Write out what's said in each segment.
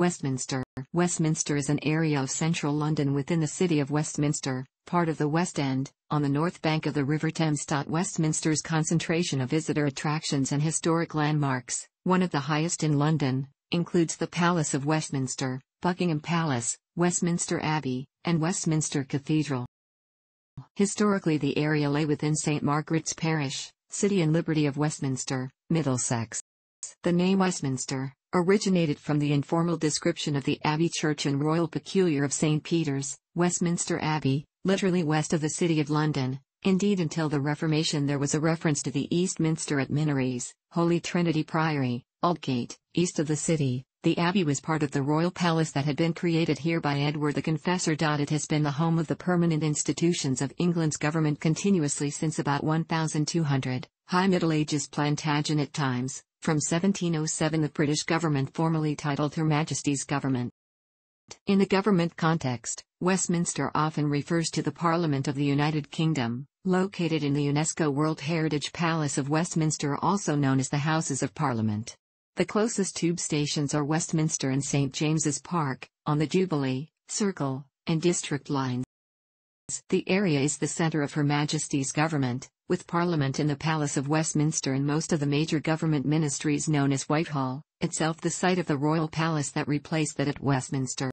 Westminster Westminster is an area of central London within the city of Westminster, part of the West End, on the north bank of the River Thames. Westminster's concentration of visitor attractions and historic landmarks, one of the highest in London, includes the Palace of Westminster, Buckingham Palace, Westminster Abbey, and Westminster Cathedral. Historically the area lay within St. Margaret's Parish, City and Liberty of Westminster, Middlesex. The name Westminster, originated from the informal description of the Abbey Church and Royal Peculiar of St. Peter's, Westminster Abbey, literally west of the City of London. Indeed until the Reformation there was a reference to the Eastminster at Minories, Holy Trinity Priory, Aldgate, east of the city. The abbey was part of the royal palace that had been created here by Edward the Confessor. It has been the home of the permanent institutions of England's government continuously since about 1200, High Middle Ages Plantagenet times, from 1707 the British government formally titled Her Majesty's Government. In the government context, Westminster often refers to the Parliament of the United Kingdom, located in the UNESCO World Heritage Palace of Westminster also known as the Houses of Parliament. The closest tube stations are Westminster and St James's Park, on the Jubilee, Circle, and District lines. The area is the centre of Her Majesty's government, with Parliament in the Palace of Westminster and most of the major government ministries known as Whitehall, itself the site of the royal palace that replaced that at Westminster.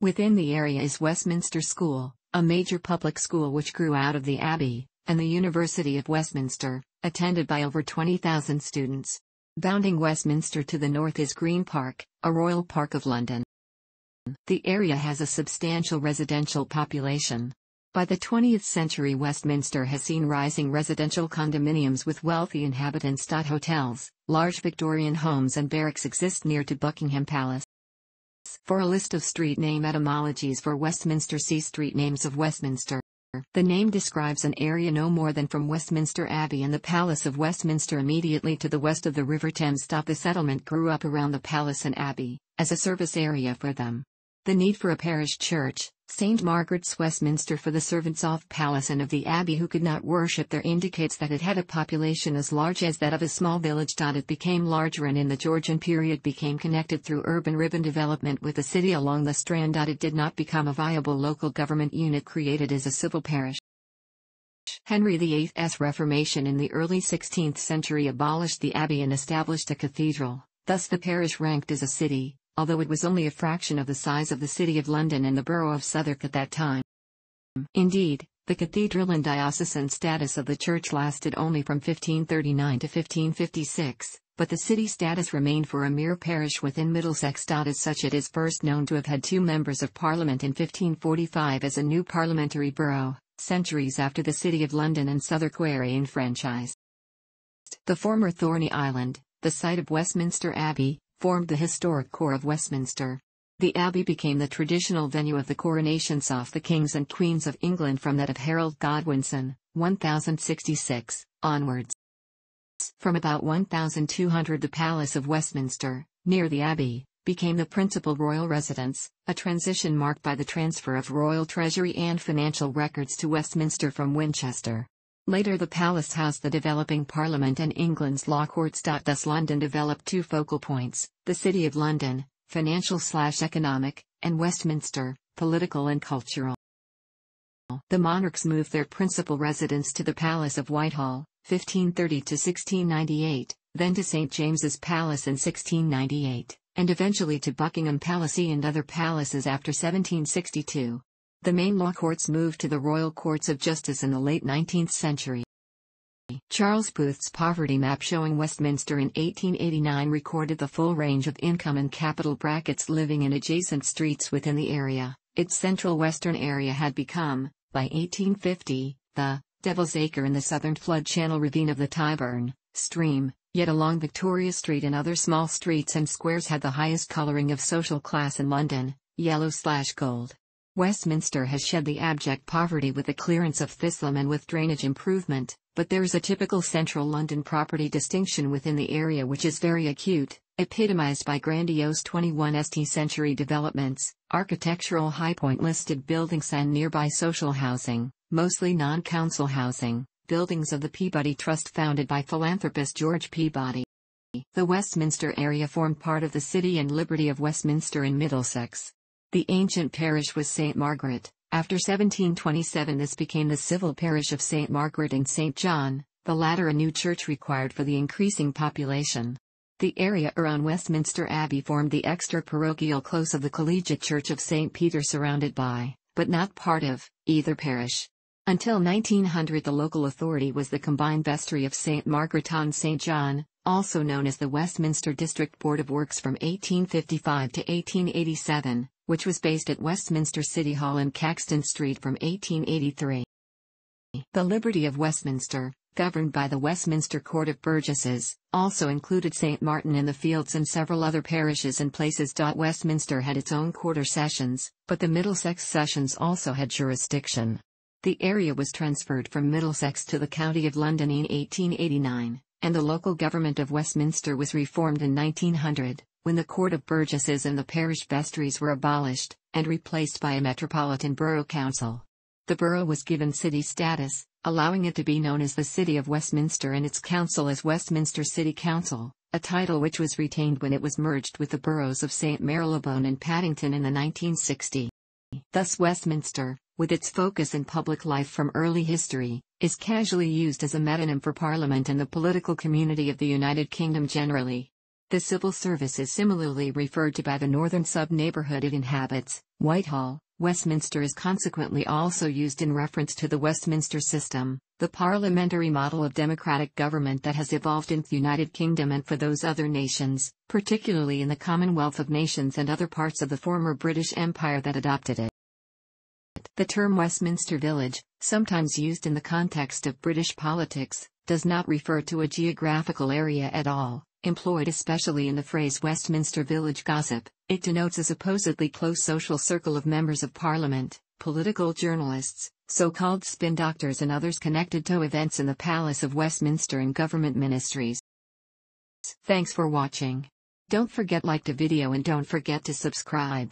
Within the area is Westminster School, a major public school which grew out of the Abbey, and the University of Westminster, attended by over 20,000 students. Bounding Westminster to the north is Green Park, a royal park of London. The area has a substantial residential population, by the 20th century Westminster has seen rising residential condominiums with wealthy inhabitants. Hotels, large Victorian homes and barracks exist near to Buckingham Palace. For a list of street name etymologies for Westminster see Street names of Westminster. The name describes an area no more than from Westminster Abbey and the Palace of Westminster immediately to the west of the River Thames. The settlement grew up around the palace and abbey, as a service area for them. The need for a parish church, St. Margaret's Westminster for the servants of palace and of the abbey who could not worship there indicates that it had a population as large as that of a small village. It became larger and in the Georgian period became connected through urban ribbon development with the city along the Strand. It did not become a viable local government unit created as a civil parish. Henry VIII's Reformation in the early 16th century abolished the abbey and established a cathedral, thus the parish ranked as a city, although it was only a fraction of the size of the City of London and the borough of Southwark at that time. Indeed, the cathedral and diocesan status of the church lasted only from 1539 to 1556, but the city status remained for a mere parish within Middlesex. As such, it is first known to have had two members of parliament in 1545 as a new parliamentary borough, centuries after the City of London and Southwark were enfranchised. The former Thorney Island, the site of Westminster Abbey, formed the historic core of Westminster. The abbey became the traditional venue of the coronations of the kings and queens of England from that of Harold Godwinson, 1066, onwards. From about 1200 the Palace of Westminster, near the abbey, became the principal royal residence, a transition marked by the transfer of royal treasury and financial records to Westminster from Winchester. Later the palace housed the developing parliament and England's law courts. Thus London developed two focal points, the City of London, financial slash economic, and Westminster, political and cultural. The monarchs moved their principal residence to the Palace of Whitehall, 1530 to 1698, then to St. James's Palace in 1698, and eventually to Buckingham Palace and other palaces after 1762. The main law courts moved to the Royal Courts of Justice in the late 19th century. Charles Booth's poverty map showing Westminster in 1889 recorded the full range of income and capital brackets living in adjacent streets within the area. Its central western area had become, by 1850, the Devil's Acre in the southern flood channel ravine of the Tyburn stream, yet along Victoria Street and other small streets and squares had the highest colouring of social class in London, yellow slash gold. Westminster has shed the abject poverty with the clearance of Thistleham and with drainage improvement, but there is a typical central London property distinction within the area which is very acute, epitomized by grandiose 21st century developments, architectural high point listed buildings and nearby social housing, mostly non-council housing, buildings of the Peabody Trust founded by philanthropist George Peabody. The Westminster area formed part of the City and Liberty of Westminster in Middlesex. The ancient parish was St. Margaret. After 1727 this became the civil parish of St. Margaret and St. John, the latter a new church required for the increasing population. The area around Westminster Abbey formed the extra-parochial close of the Collegiate Church of St. Peter surrounded by, but not part of, either parish. Until 1900 the local authority was the combined vestry of St. Margaret on St. John, also known as the Westminster District Board of Works from 1855 to 1887, which was based at Westminster City Hall in Caxton Street from 1883. The Liberty of Westminster, governed by the Westminster Court of Burgesses, also included St. Martin in the Fields and several other parishes and places. Westminster had its own quarter sessions, but the Middlesex sessions also had jurisdiction. The area was transferred from Middlesex to the County of London in 1889, and the local government of Westminster was reformed in 1900, when the Court of Burgesses and the parish vestries were abolished, and replaced by a Metropolitan Borough Council. The borough was given city status, allowing it to be known as the City of Westminster and its council as Westminster City Council, a title which was retained when it was merged with the boroughs of St. Marylebone and Paddington in the 1960s. Thus Westminster, with its focus in public life from early history, is casually used as a metonym for Parliament and the political community of the United Kingdom generally. The civil service is similarly referred to by the northern sub-neighbourhood it inhabits, Whitehall, Westminster is consequently also used in reference to the Westminster system, the parliamentary model of democratic government that has evolved in the United Kingdom and for those other nations, particularly in the Commonwealth of Nations and other parts of the former British Empire that adopted it. The term Westminster Village, sometimes used in the context of British politics, does not refer to a geographical area at all, employed especially in the phrase Westminster Village gossip, it denotes a supposedly close social circle of members of parliament, political journalists, so-called spin doctors and others connected to events in the Palace of Westminster and government ministries. Thanks for watching. Don't forget like the video and don't forget to subscribe.